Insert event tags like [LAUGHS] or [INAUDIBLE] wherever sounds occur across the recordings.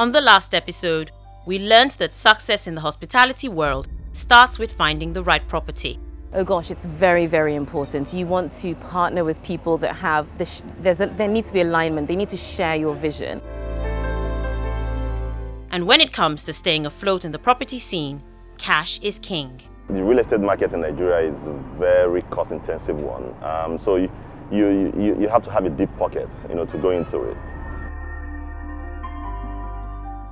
On the last episode, we learned that success in the hospitality world starts with finding the right property. Oh gosh, it's very, very important. You want to partner with people that have, the there's a, there needs to be alignment. They need to share your vision. And when it comes to staying afloat in the property scene, cash is king. The real estate market in Nigeria is a very cost intensive one. Um, so you, you, you, you have to have a deep pocket, you know, to go into it.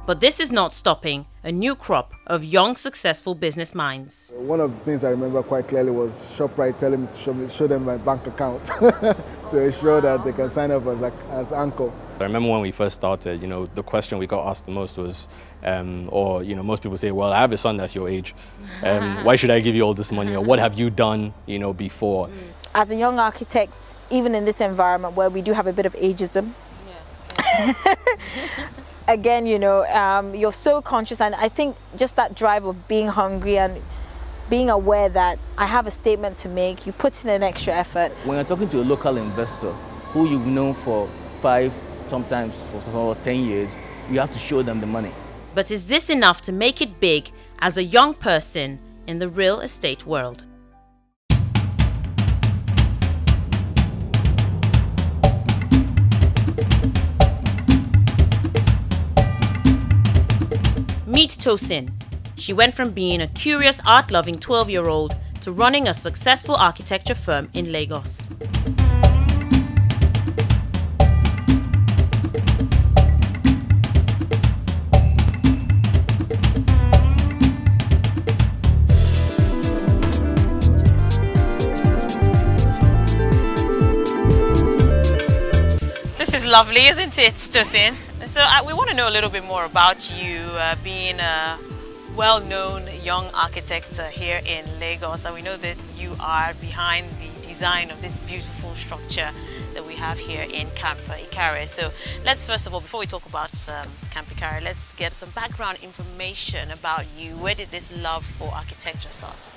But this is not stopping a new crop of young, successful business minds. One of the things I remember quite clearly was ShopRite telling me to show, me, show them my bank account [LAUGHS] to ensure that they can sign up as, as Anchor. I remember when we first started, you know, the question we got asked the most was, um, or, you know, most people say, well, I have a son that's your age. Um, [LAUGHS] why should I give you all this money? Or what have you done, you know, before? As a young architect, even in this environment where we do have a bit of ageism, yeah. [LAUGHS] again, you know, um, you're so conscious, and I think just that drive of being hungry and being aware that I have a statement to make, you put in an extra effort. When you're talking to a local investor who you've known for five, sometimes for 10 years, you have to show them the money. But is this enough to make it big as a young person in the real estate world? Meet Tosin. She went from being a curious, art loving 12 year old to running a successful architecture firm in Lagos. This is lovely, isn't it, Tosin? So uh, we want to know a little bit more about you uh, being a well-known young architect uh, here in Lagos and we know that you are behind the design of this beautiful structure that we have here in Kamp Ikare. So let's first of all, before we talk about um, Kamp Ikare, let's get some background information about you. Where did this love for architecture start?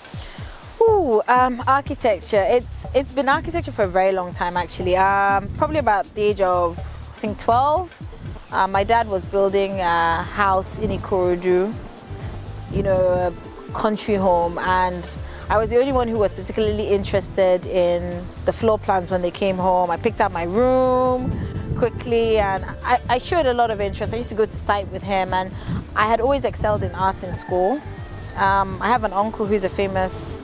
Ooh, um, architecture. It's it's been architecture for a very long time actually. Um, probably about the age of I think 12. Uh, my dad was building a house in Ikorodu, you know, a country home, and I was the only one who was particularly interested in the floor plans when they came home. I picked out my room quickly and I, I showed a lot of interest. I used to go to site with him and I had always excelled in art in school. Um, I have an uncle who's a famous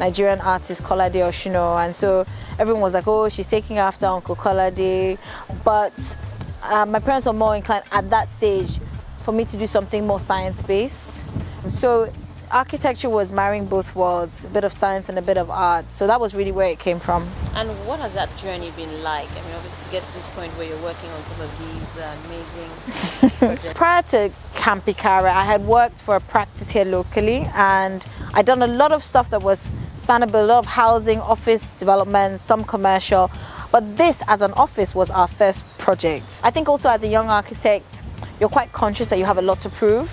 Nigerian artist, Kolade Oshinowo, and so everyone was like, oh, she's taking after Uncle Kolade. But uh, my parents were more inclined at that stage for me to do something more science-based. So architecture was marrying both worlds, a bit of science and a bit of art. So that was really where it came from. And what has that journey been like? I mean, obviously to get to this point where you're working on some of these uh, amazing [LAUGHS] projects. Prior to Kamp Ikare, I had worked for a practice here locally and I'd done a lot of stuff that was standable, a lot of housing, office development, some commercial. But this as an office was our first project. I think also as a young architect, you're quite conscious that you have a lot to prove.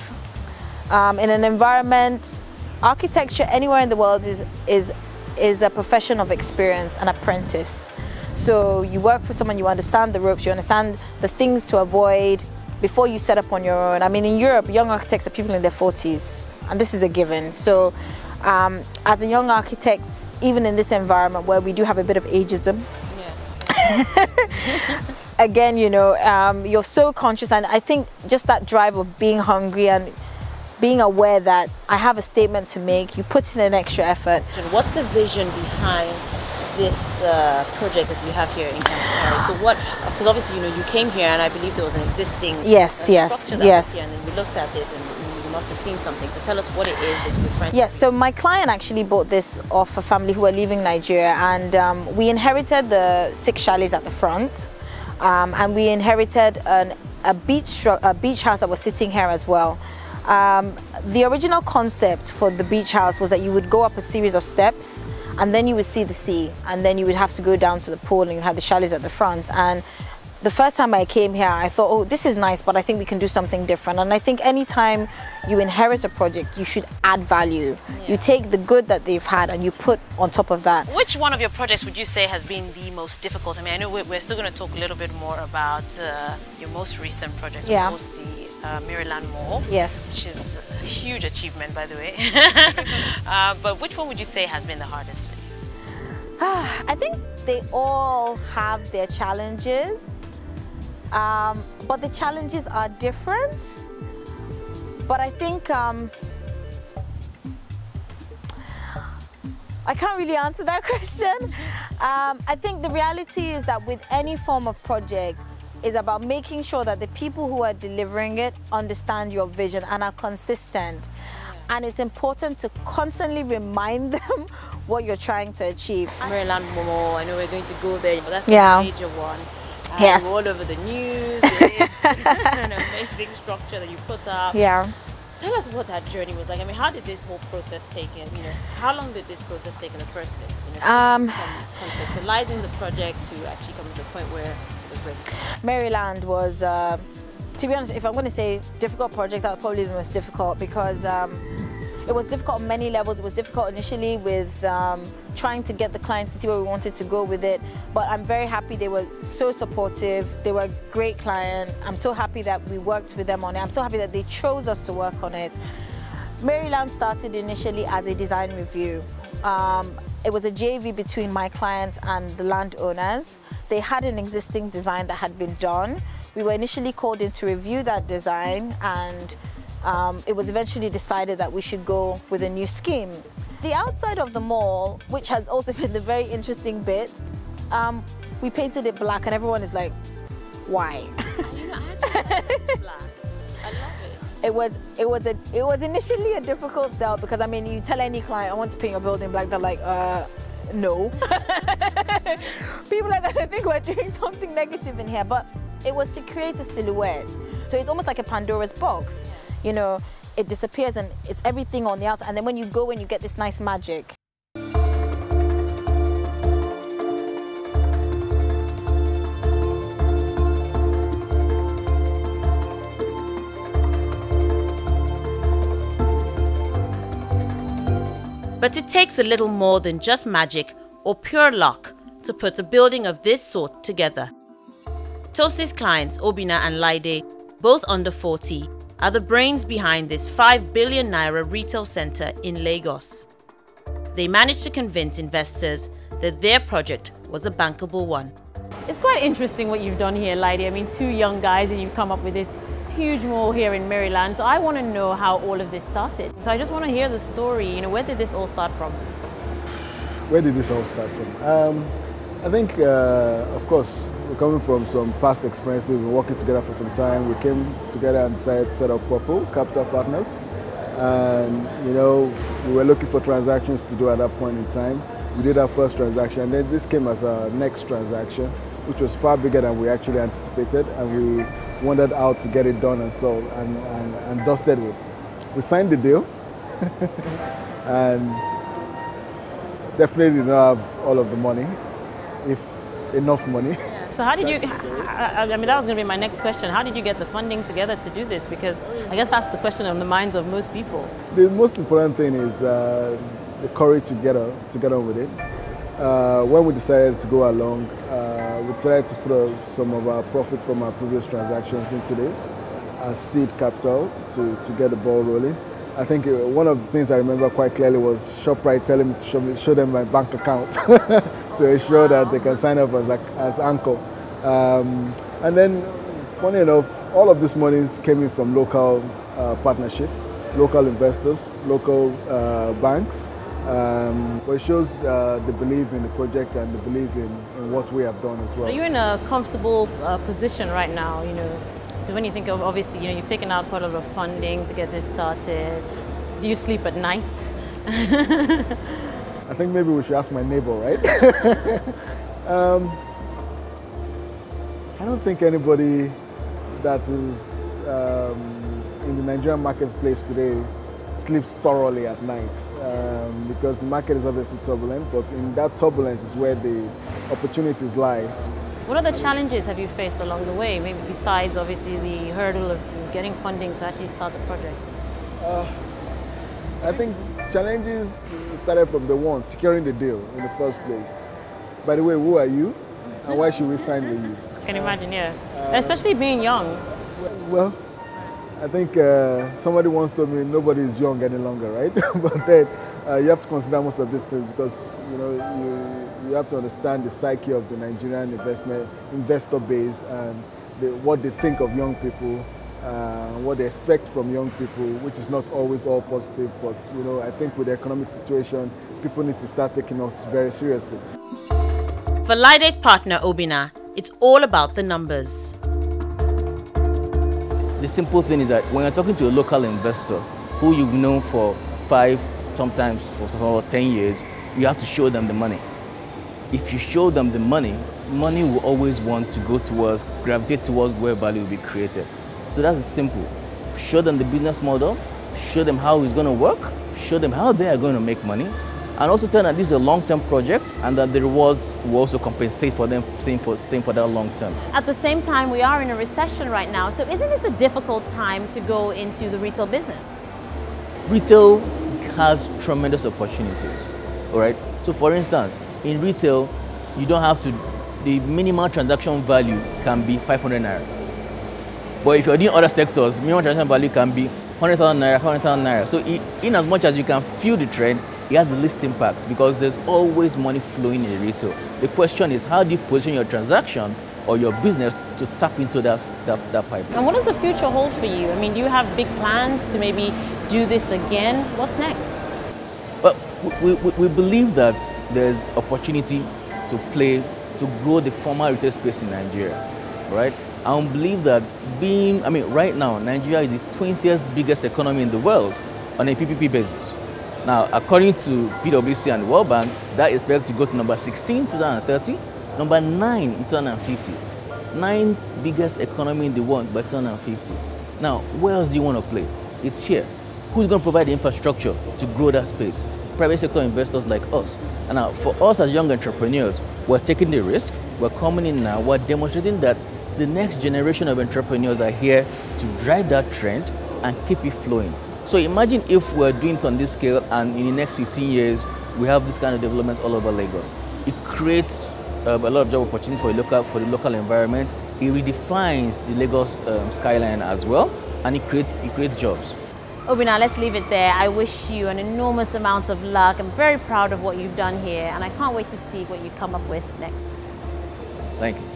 Um, in an environment, architecture anywhere in the world is, is, is a profession of experience, an apprentice. So you work for someone, you understand the ropes, you understand the things to avoid before you set up on your own. I mean, in Europe, young architects are people in their 40s, and this is a given. So um, as a young architect, even in this environment where we do have a bit of ageism, [LAUGHS] again, you know, um, you're so conscious, and I think just that drive of being hungry and being aware that I have a statement to make, you put in an extra effort. What's the vision behind this uh, project that we have here in Kamp So what, because obviously, you know, you came here and I believe there was an existing yes, uh, yes, yes. and then we looked at it and must have seen something. So tell us what it is that you're trying Yes, so my client actually bought this off a family who are leaving Nigeria and um, we inherited the six chalets at the front um, and we inherited an, a, beach, a beach house that was sitting here as well. Um, the original concept for the beach house was that you would go up a series of steps and then you would see the sea and then you would have to go down to the pool and you had the chalets at the front and the first time I came here I thought oh this is nice but I think we can do something different and I think anytime you inherit a project you should add value yeah. you take the good that they've had and you put on top of that which one of your projects would you say has been the most difficult I mean I know we're still going to talk a little bit more about uh, your most recent project yeah. the uh, Maryland Mall. Yes. Which is a huge achievement, by the way. [LAUGHS] [LAUGHS] uh, but which one would you say has been the hardest for you? [SIGHS] I think they all have their challenges, um, but the challenges are different. But I think um, I can't really answer that [LAUGHS] question. Um, I think the reality is that with any form of project, is about making sure that the people who are delivering it understand your vision and are consistent. And it's important to constantly remind [LAUGHS] them what you're trying to achieve. Maryland Mall, I know we're going to go there, but that's Yeah. a major one. Um, Yes. All over the news. It's [LAUGHS] [LAUGHS] an amazing structure that you put up. Yeah. Tell us what that journey was like. I mean, how did this whole process take in? You know, how long did this process take in the first place? You know, Um, from conceptualizing the project to actually coming to the point where it was ready. Maryland was, uh, to be honest, if I'm going to say difficult project, that was probably the most difficult because um, it was difficult on many levels. It was difficult initially with um, trying to get the clients to see where we wanted to go with it. But I'm very happy they were so supportive. They were a great client. I'm so happy that we worked with them on it. I'm so happy that they chose us to work on it. Maryland started initially as a design review. Um, it was a JV between my client and the landowners. They had an existing design that had been done. We were initially called in to review that design and um, it was eventually decided that we should go with a new scheme. The outside of the mall, which has also [LAUGHS] been the very interesting bit, um, we painted it black and everyone is like, why? You know, I [LAUGHS] actually black. I love it. it was it was a it was initially a difficult sell because I mean you tell any client I want to paint your building black they're like uh no [LAUGHS] people are gonna think we're doing something negative in here but it was to create a silhouette so it's almost like a Pandora's box you know it disappears and it's everything on the outside and then when you go in you get this nice magic But it takes a little more than just magic or pure luck to put a building of this sort together. Tosin's clients, Obinna and Laide, both under 40, are the brains behind this 5 billion naira retail center in Lagos. They managed to convince investors that their project was a bankable one. It's quite interesting what you've done here, Laide. I mean, two young guys and you've come up with this huge mall here in Maryland. So I want to know how all of this started. So I just want to hear the story. You know, where did this all start from? Where did this all start from? Um, I think, uh, of course, we're coming from some past experiences. We've been working together for some time. We came together and decided to set up Purple Capital Partners. And, you know, we were looking for transactions to do at that point in time. We did our first transaction, and then this came as our next transaction, which was far bigger than we actually anticipated. And we wondered how to get it done and sold and, and, and dusted with. We signed the deal. [LAUGHS] and definitely did not have all of the money, if enough money. [LAUGHS] So how did you, I I mean, that was going to be my next question. How did you get the funding together to do this? Because I guess that's the question on the minds of most people. The most important thing is uh, the courage to get on, to get on with it. Uh, when we decided to go along, uh, we decided to put uh, some of our profit from our previous transactions into this as seed capital to, to get the ball rolling. I think uh, one of the things I remember quite clearly was ShopRite telling me to show, show them my bank account [LAUGHS] to ensure that they can sign up as, as Anchor. Um, and then, funny enough, all of these monies came in from local uh, partnership, local investors, local uh, banks. Um, but it shows uh, the belief in the project and the belief in, in what we have done as well. Are you in a comfortable uh, position right now? You know, because when you think of obviously, you know, you've taken out quite a lot of funding to get this started. Do you sleep at night? [LAUGHS] I think maybe we should ask my neighbor, right? [LAUGHS] um, I don't think anybody that is um, in the Nigerian marketplace today sleeps thoroughly at night um, because the market is obviously turbulent, but in that turbulence is where the opportunities lie. What other challenges have you faced along the way? Maybe besides obviously the hurdle of getting funding to actually start the project. I think challenges started from the one, securing the deal in the first place. By the way, who are you and why should we sign with you? Can you imagine? Yeah, especially being young. Well, I think uh, somebody once told me nobody is young any longer, right? [LAUGHS] but then uh, you have to consider most of these things because you know you, you have to understand the psyche of the Nigerian investment investor base and the, what they think of young people, uh, what they expect from young people, which is not always all positive. But you know, I think with the economic situation, people need to start taking us very seriously. For Laide's partner Obinna, it's all about the numbers. The simple thing is that when you're talking to a local investor who you've known for five, sometimes for some 10 years, you have to show them the money. If you show them the money, money will always want to go towards, gravitate towards where value will be created. So that's simple. Show them the business model, show them how it's going to work, show them how they are going to make money, and also tell them that this is a long-term project and that the rewards will also compensate for them staying for, staying for that long term. At the same time, we are in a recession right now, so isn't this a difficult time to go into the retail business? Retail has tremendous opportunities, all right? So for instance, in retail, you don't have to, the minimal transaction value can be 500 naira. But if you're doing other sectors, minimum transaction value can be 100,000 naira, 100,000 naira. So in as much as you can feel the trend, it has the least impact because there's always money flowing in retail. The question is how do you position your transaction or your business to tap into that, that, that pipe? And what does the future hold for you? I mean, do you have big plans to maybe do this again? What's next? We, we, we believe that there's opportunity to play, to grow the formal retail space in Nigeria, right? I don't believe that being, I mean, right now, Nigeria is the 20th biggest economy in the world on a PPP basis. Now, according to PwC and World Bank, that is expected to go to number 16 in 2030, number 9 in 2050. Nine biggest economy in the world by 2050. Now, where else do you want to play? It's here. Who's going to provide the infrastructure to grow that space? Private sector investors like us. And now, for us as young entrepreneurs, we're taking the risk. We're coming in now. We're demonstrating that the next generation of entrepreneurs are here to drive that trend and keep it flowing. So imagine if we're doing it on this scale and in the next 15 years, we have this kind of development all over Lagos. It creates um, a lot of job opportunities for, local, for the local environment. It redefines the Lagos um, skyline as well, and it creates, it creates jobs. Obinna, let's leave it there. I wish you an enormous amount of luck. I'm very proud of what you've done here, and I can't wait to see what you come up with next. Thank you.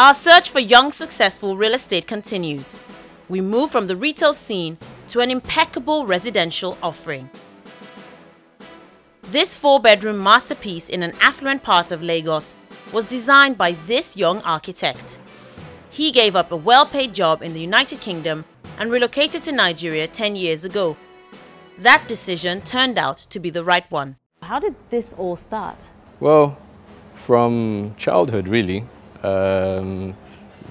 Our search for young, successful real estate continues. We move from the retail scene to an impeccable residential offering. This four bedroom masterpiece in an affluent part of Lagos was designed by this young architect. He gave up a well paid job in the United Kingdom and relocated to Nigeria 10 years ago. That decision turned out to be the right one. How did this all start? Well, from childhood, really. Um,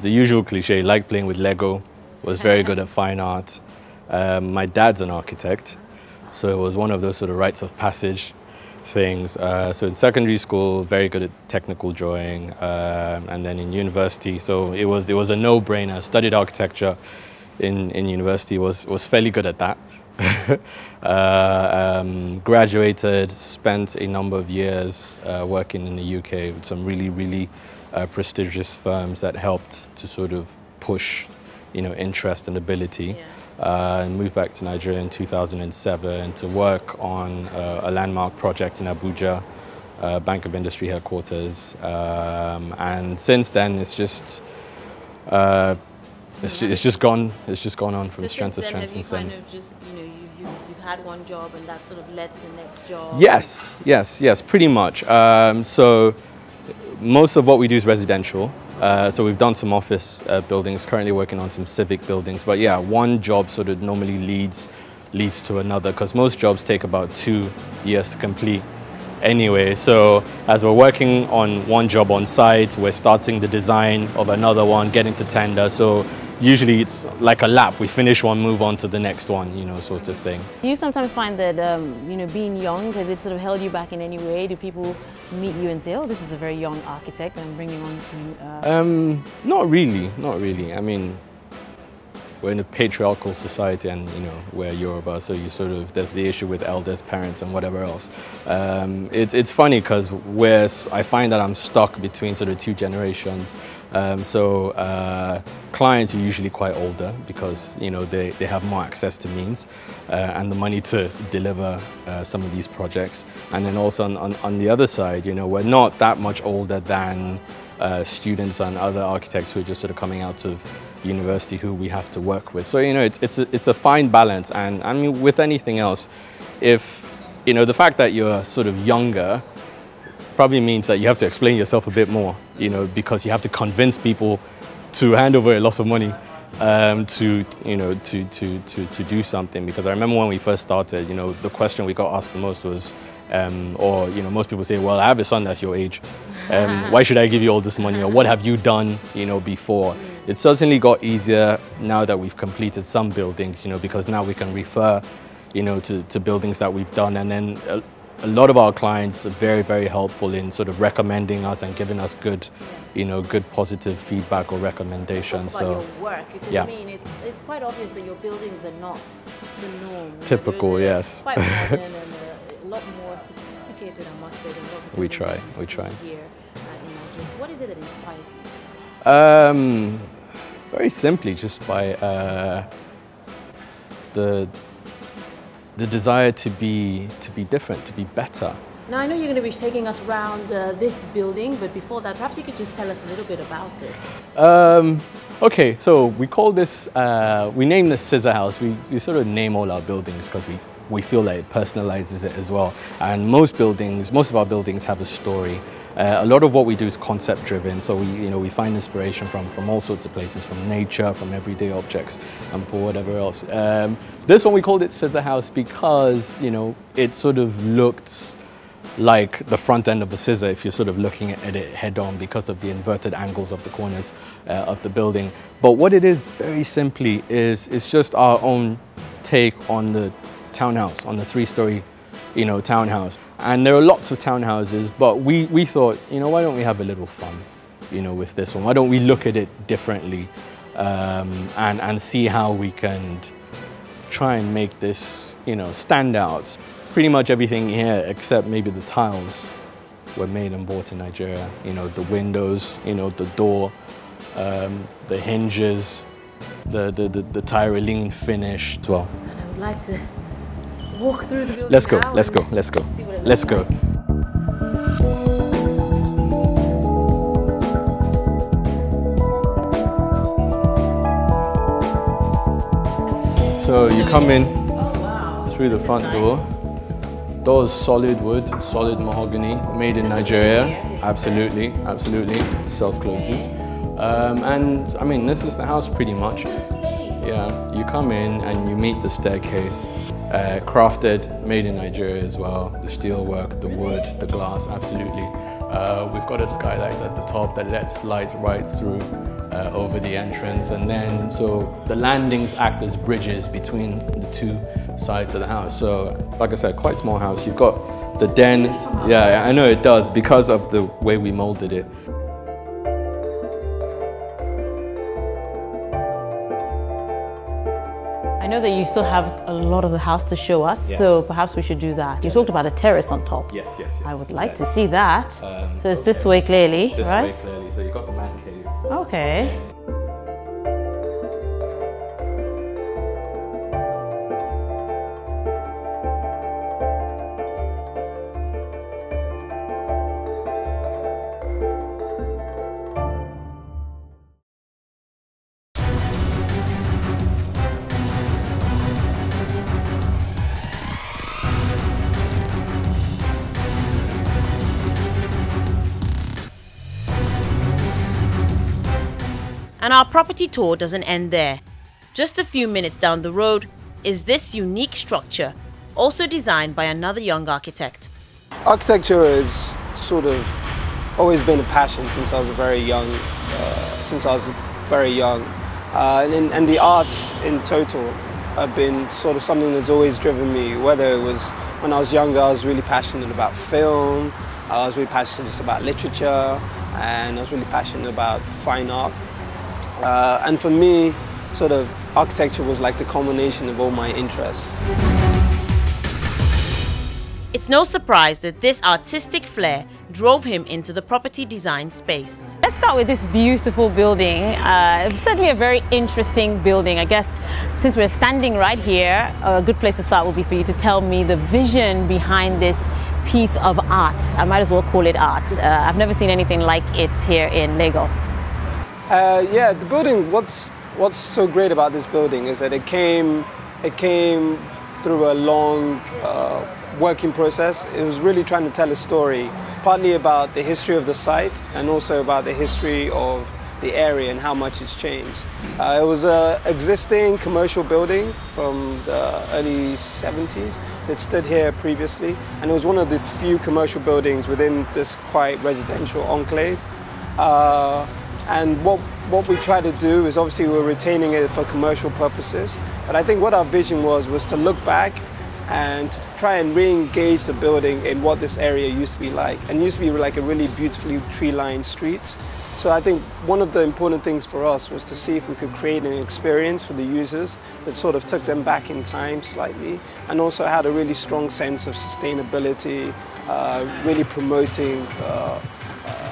the usual cliche, like playing with Lego, was very [LAUGHS] good at fine art. Um, my dad's an architect, so it was one of those sort of rites of passage things. Uh, so in secondary school, very good at technical drawing, um, and then in university, so it was it was a no-brainer. Studied architecture in in university, was was fairly good at that. [LAUGHS] uh, um, graduated, spent a number of years uh, working in the UK with some really really uh, prestigious firms that helped to sort of push, you know, interest and ability. Yeah. Uh, and moved back to Nigeria in 2007 to work on uh, a landmark project in Abuja, uh, Bank of Industry headquarters. Um, and since then, it's just uh, it's, it's, just gone. It's just gone on from so strength to strength. Have you kind of just you know you, you you've had one job and that sort of led to the next job. Yes, yes, yes, pretty much. Um, so most of what we do is residential. Uh, so we've done some office uh, buildings, currently working on some civic buildings. But yeah, one job sort of normally leads leads to another because most jobs take about two years to complete. anyway. So as we're working on one job on site, we're starting the design of another one, getting to tender. So usually it's like a lap. We finish one, move on to the next one, you know, sort of thing. Do you sometimes find that, um, you know, being young, has it sort of held you back in any way? Do people meet you and say, oh, this is a very young architect and I'm bringing on to... Uh... Um, not really, not really. I mean, we're in a patriarchal society and you know we're Yoruba so you sort of there's the issue with elders parents and whatever else um, it, it's funny because where I find that I'm stuck between sort of two generations um, so uh, clients are usually quite older because you know they, they have more access to means uh, and the money to deliver uh, some of these projects and then also on, on, on, the other side you know we're not that much older than uh, students and other architects who are just sort of coming out of university who we have to work with. So, you know, it's, it's, a, it's a fine balance. And I mean, with anything else, if, you know, the fact that you're sort of younger probably means that you have to explain yourself a bit more, you know, because you have to convince people to hand over a lot of money um, to, you know, to, to, to, to do something. Because I remember when we first started, you know, the question we got asked the most was, um, or you know, most people say, well, I have a son that's your age. Um, [LAUGHS] why should I give you all this money? Or what have you done, you know, before? It certainly got easier now that we've completed some buildings, you know, because now we can refer, you know, to, to buildings that we've done. And then a, a lot of our clients are very, very helpful in sort of recommending us and giving us good, you know, good positive feedback or recommendations. so, work, yeah. I mean, it's, it's quite obvious that your buildings are not the norm. Typical, yes. Quite modern [LAUGHS] and a, lot more sophisticated, I must say, than what we try, we try. Here What is it that inspires you? Um, very simply, just by uh, the the desire to be to be different, to be better. Now I know you're going to be taking us around uh, this building, but before that, perhaps you could just tell us a little bit about it. Um, okay, so we call this, uh, we name this Scissor House. We, we sort of name all our buildings because we, we feel like it personalizes it as well. And most buildings, most of our buildings have a story. Uh, a lot of what we do is concept driven, so we, you know, we find inspiration from, from all sorts of places, from nature, from everyday objects, and for whatever else. Um, this one we called it Scissor House because, you know, it sort of looked like the front end of a scissor if you're sort of looking at it head on because of the inverted angles of the corners uh, of the building. But what it is very simply is it's just our own take on the townhouse, on the three-story, you know, townhouse. And there are lots of townhouses, but we, we thought, you know, why don't we have a little fun, you know, with this one? Why don't we look at it differently um, and, and see how we can try and make this, you know, stand out. Pretty much everything here, except maybe the tiles, were made and bought in Nigeria. You know, the windows, you know, the door, um, the hinges, the, the, the, the Tyrolean finish as well. And I would like to walk through the building Let's go, let's go, let's go. Let's go. So you come in through the front door. Doors solid wood, solid mahogany, made in Nigeria. Absolutely, absolutely. Self closes. Um, and I mean, this is the house pretty much. Yeah, you come in and you meet the staircase. Uh, crafted, made in Nigeria as well. The steel work, the wood, the glass, absolutely. Uh, we've got a skylight at the top that lets light right through uh, over the entrance and then so the landings act as bridges between the two sides of the house. So like I said, quite small house. You've got the den, yeah, I know it does because of the way we molded it. Know that you still have a lot of the house to show us, yes. so perhaps we should do that. You talked about a terrace on top. Yes, yes, yes. I would like yes. to see that. Um, so it's okay. this way clearly, this right? This way clearly. So you've got the man cave. Okay. And our property tour doesn't end there. Just a few minutes down the road is this unique structure, also designed by another young architect. architecture has sort of always been a passion since I was very young. Uh, since I was very young, uh, and, and, the arts in total have been sort of something that's always driven me. Whether it was when I was younger, I was really passionate about film. I was really passionate about literature, and I was really passionate about fine art. Uh, and for me, sort of architecture was like the culmination of all my interests. It's no surprise that this artistic flair drove him into the property design space. Let's start with this beautiful building. Uh, certainly a very interesting building. I guess since we're standing right here, a good place to start will be for you to tell me the vision behind this piece of art. I might as well call it art. Uh, I've never seen anything like it here in Lagos. Uh, yeah, the building, what's, what's so great about this building is that it came, it came through a long uh, working process. It was really trying to tell a story, partly about the history of the site and also about the history of the area and how much it's changed. Uh, it was an existing commercial building from the early 70s that stood here previously, and it was one of the few commercial buildings within this quite residential enclave. Uh, and what, what we try to do is obviously we're retaining it for commercial purposes, but I think what our vision was was to look back and to try and re-engage the building in what this area used to be like. And used to be like a really beautifully tree-lined street. So I think one of the important things for us was to see if we could create an experience for the users that sort of took them back in time slightly and also had a really strong sense of sustainability, uh, really promoting uh,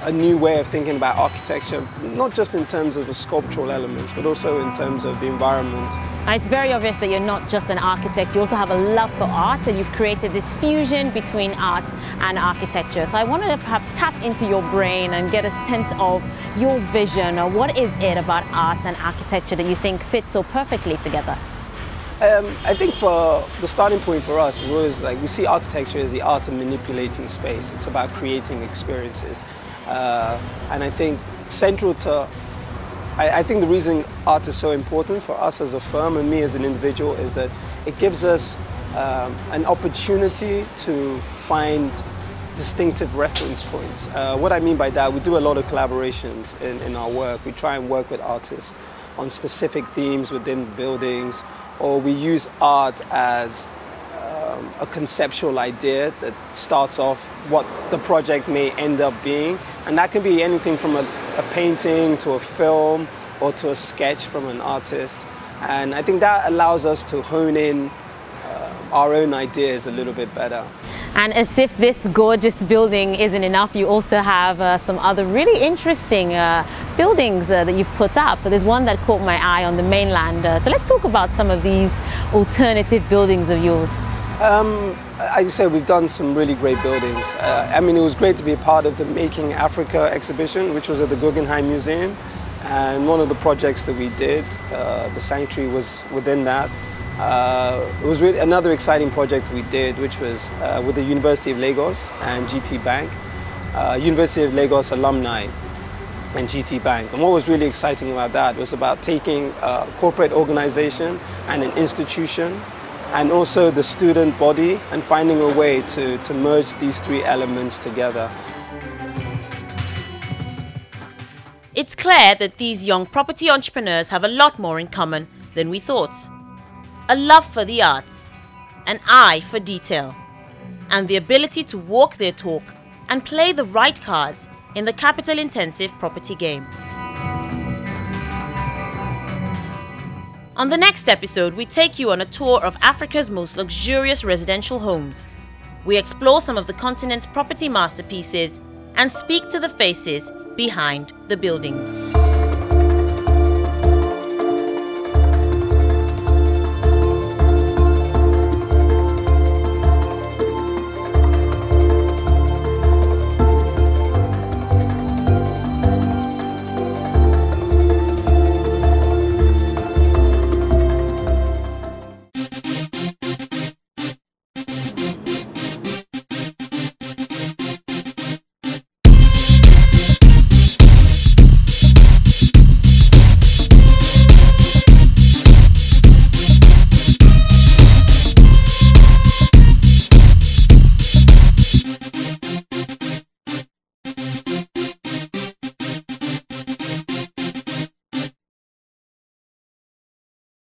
a new way of thinking about architecture, not just in terms of the sculptural elements, but also in terms of the environment. It's very obvious that you're not just an architect, you also have a love for art and you've created this fusion between art and architecture. So I wanted to perhaps tap into your brain and get a sense of your vision or what is it about art and architecture that you think fits so perfectly together? Um, I think for the starting point for us was like we see architecture as the art of manipulating space. It's about creating experiences. Uh, and I think central to, I, I, think the reason art is so important for us as a firm and me as an individual is that it gives us um, an opportunity to find distinctive reference points. Uh, what I mean by that, we do a lot of collaborations in, in our work. We try and work with artists on specific themes within buildings, or we use art as um, a conceptual idea that starts off what the project may end up being. And that can be anything from a, a painting to a film or to a sketch from an artist. And I think that allows us to hone in uh, our own ideas a little bit better. And as if this gorgeous building isn't enough, you also have uh, some other really interesting uh, buildings uh, that you've put up. There's one that caught my eye on the mainland. Uh, so let's talk about some of these alternative buildings of yours. Um, you said, we've done some really great buildings. Uh, I mean, it was great to be a part of the Making Africa exhibition, which was at the Guggenheim Museum. And one of the projects that we did, uh, the sanctuary was within that. Uh, it was really another exciting project we did, which was uh, with the University of Lagos and GT Bank. Uh, University of Lagos alumni and GT Bank. And what was really exciting about that was about taking a corporate organization and an institution and also the student body and finding a way to, to merge these three elements together. It's clear that these young property entrepreneurs have a lot more in common than we thought. A love for the arts, an eye for detail, and the ability to walk their talk and play the right cards in the capital intensive property game. On the next episode, we take you on a tour of Africa's most luxurious residential homes. We explore some of the continent's property masterpieces and speak to the faces behind the buildings.